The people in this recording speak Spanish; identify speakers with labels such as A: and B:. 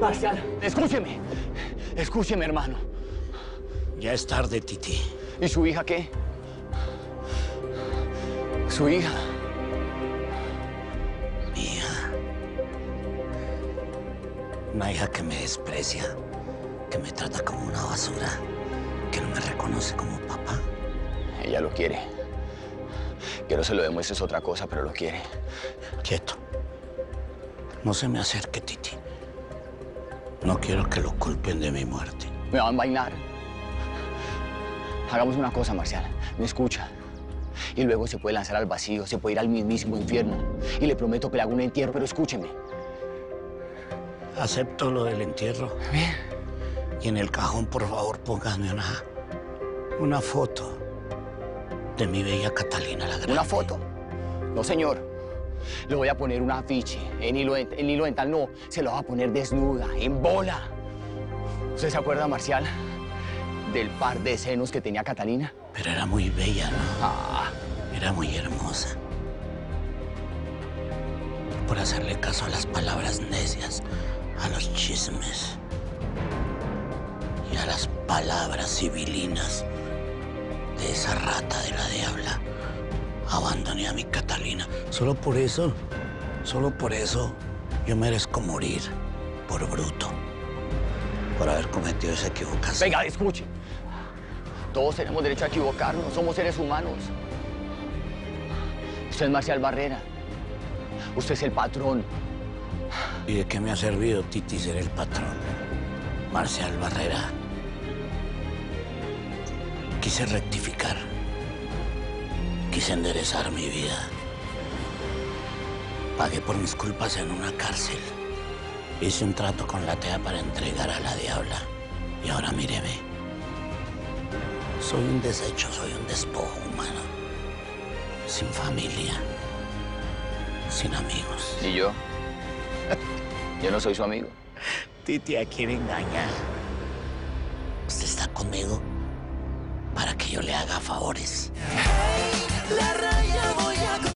A: Marcial, escúcheme. Escúcheme, hermano.
B: Ya es tarde, Titi.
A: ¿Y su hija qué? Su hija.
B: Mi hija. Una hija que me desprecia, que me trata como una basura, que no me reconoce como papá.
A: Ella lo quiere. Que no se lo demuestres otra cosa, pero lo quiere.
B: Quieto. No se me acerque, Titi. No quiero que lo culpen de mi muerte.
A: Me van a bailar. Hagamos una cosa, Marcial. Me escucha. Y luego se puede lanzar al vacío, se puede ir al mismísimo infierno. Y le prometo que le hago un entierro, pero escúcheme.
B: Acepto lo del entierro.
A: Bien.
B: Y en el cajón, por favor, pónganme una, una foto de mi bella Catalina la Grande.
A: ¿Una foto? No, señor. Le voy a poner un afiche en hilo, en hilo dental. No, se lo va a poner desnuda, en bola. ¿Usted se acuerda, Marcial, del par de senos que tenía Catalina?
B: Pero era muy bella, ¿no?
A: Ah,
B: Era muy hermosa. Por hacerle caso a las palabras necias, a los chismes y a las palabras civilinas de esa rata de la diabla, abandoné a mi Catalina. Solo por eso, solo por eso, yo merezco morir por bruto, por haber cometido esa equivocación.
A: venga, escuche. Todos tenemos derecho a equivocarnos, somos seres humanos. Usted es Marcial Barrera. Usted es el patrón.
B: ¿Y de qué me ha servido, Titi, ser el patrón? Marcial Barrera. Quise rectificar. Quise enderezar mi vida. Pagué por mis culpas en una cárcel. Hice un trato con la TEA para entregar a la diabla. Y ahora míreme. Soy un desecho, soy un despojo humano. Sin familia. Sin amigos.
A: ¿Y yo? Yo no soy su amigo.
B: Titi, ¿a quién engaña? Usted está conmigo para que yo le haga favores.
C: La